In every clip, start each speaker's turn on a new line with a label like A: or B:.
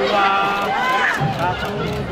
A: 우와. 자, 정리.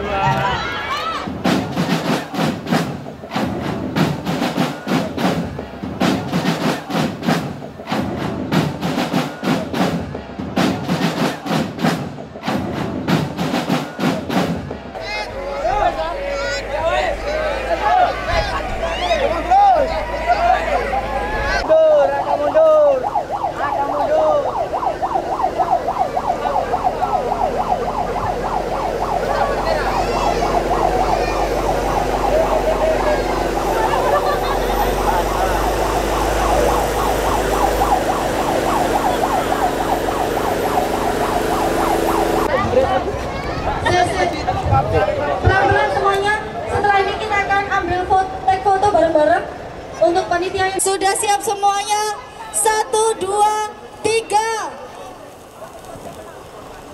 A: Sudah siap semuanya? Satu, dua, tiga.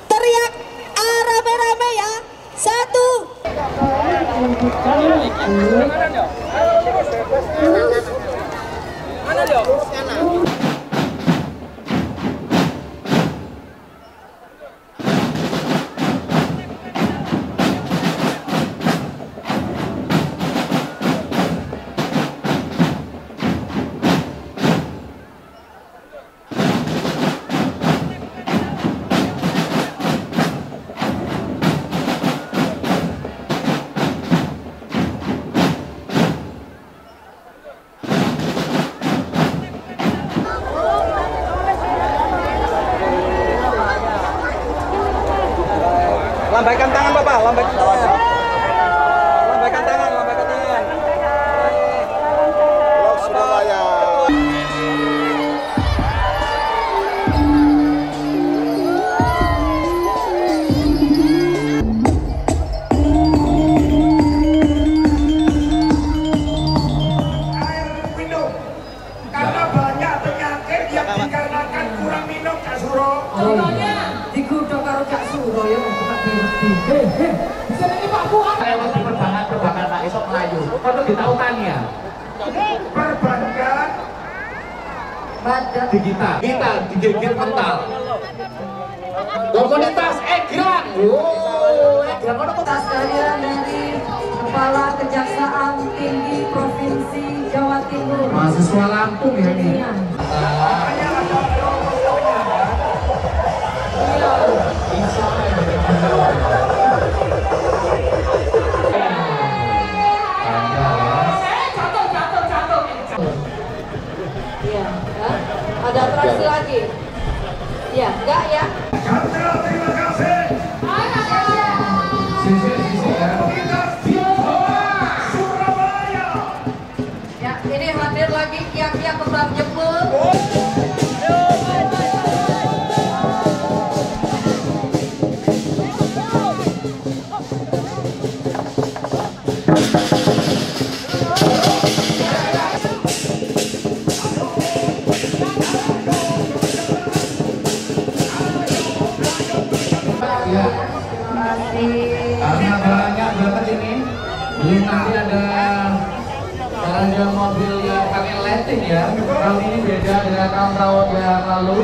A: Teriak ah, rame-rame ya. Satu.
B: Lambaikan tangan Bapak, lambaikan tangan. Lambaikan tangan, lambaikan tangan.
C: Blok Surabaya.
D: air minum karena banyak penyakit yang dikarenakan kurang minum
E: Contohnya
F: digital kita digigit mental komunitas Egrang oh
E: kehadiran dari Kepala Kejaksaan Tinggi Provinsi Jawa Timur.
F: mahasiswa Lampung ya nih
E: Iya. Ya. Ada atraksi lagi. Iya, enggak ya?
D: Terima kasih
F: sisi sisi ya
D: Surabaya
E: Ya, ini hadir lagi kiak-kiak kembang jempol.
F: ya karena banyak banget ini. Belum nanti ada ada mobil yang pakai lighting ya. Tahun ini beda dengan tahun-tahun yang lalu